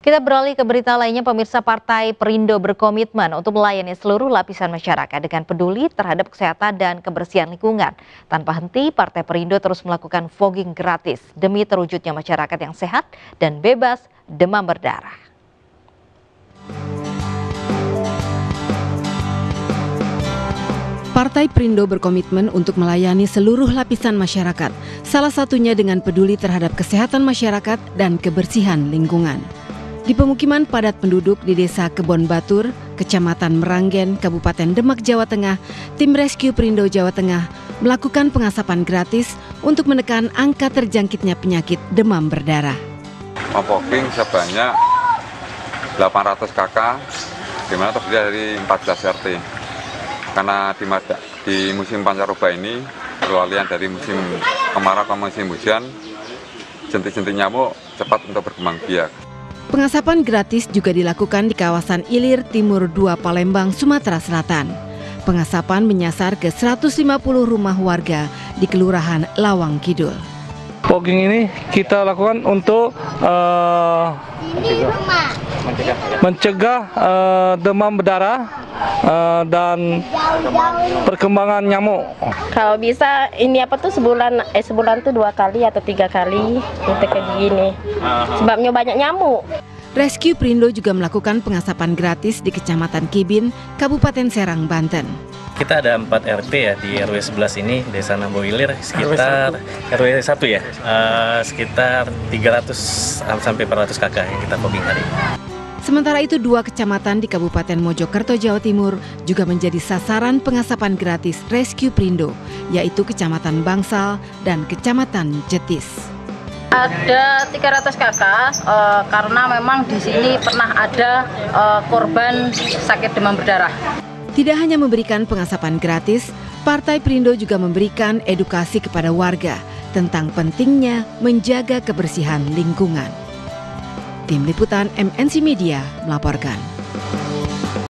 Kita beralih ke berita lainnya, pemirsa Partai Perindo berkomitmen untuk melayani seluruh lapisan masyarakat dengan peduli terhadap kesehatan dan kebersihan lingkungan. Tanpa henti, Partai Perindo terus melakukan fogging gratis demi terwujudnya masyarakat yang sehat dan bebas demam berdarah. Partai Perindo berkomitmen untuk melayani seluruh lapisan masyarakat, salah satunya dengan peduli terhadap kesehatan masyarakat dan kebersihan lingkungan. Di pemukiman padat penduduk di Desa Kebon Batur, Kecamatan Meranggen, Kabupaten Demak, Jawa Tengah, tim Rescue Perindo Jawa Tengah melakukan pengasapan gratis untuk menekan angka terjangkitnya penyakit demam berdarah. Mempoking sebanyak 800 kakak, di mana terdiri dari 14 RT. Karena di, di musim pancaroba ini, perwalian dari musim kemarau ke musim hujan, jentik-jentik nyamuk cepat untuk berkembang biak. Pengasapan gratis juga dilakukan di kawasan Ilir Timur 2 Palembang, Sumatera Selatan. Pengasapan menyasar ke 150 rumah warga di Kelurahan Lawang Kidul. Pogging ini kita lakukan untuk uh, mencegah, mencegah uh, demam berdarah uh, dan perkembangan nyamuk. Kalau bisa ini apa tuh sebulan eh sebulan tuh dua kali atau tiga kali untuk kayak gini. Sebabnya banyak nyamuk. Rescue Prindo juga melakukan pengasapan gratis di Kecamatan Kibin, Kabupaten Serang, Banten. Kita ada 4 RT ya di RW 11 ini, Desa Namboilir, sekitar RW 1, RW 1 ya, uh, sekitar 300 sampai 400 kakak yang kita fogging hari ini. Sementara itu dua kecamatan di Kabupaten Mojokerto, Jawa Timur juga menjadi sasaran pengasapan gratis Rescue Prindo, yaitu Kecamatan Bangsal dan Kecamatan Jetis. Ada 300 kakak uh, karena memang di sini pernah ada uh, korban sakit demam berdarah. Tidak hanya memberikan pengasapan gratis, Partai Perindo juga memberikan edukasi kepada warga tentang pentingnya menjaga kebersihan lingkungan. Tim Liputan MNC Media melaporkan.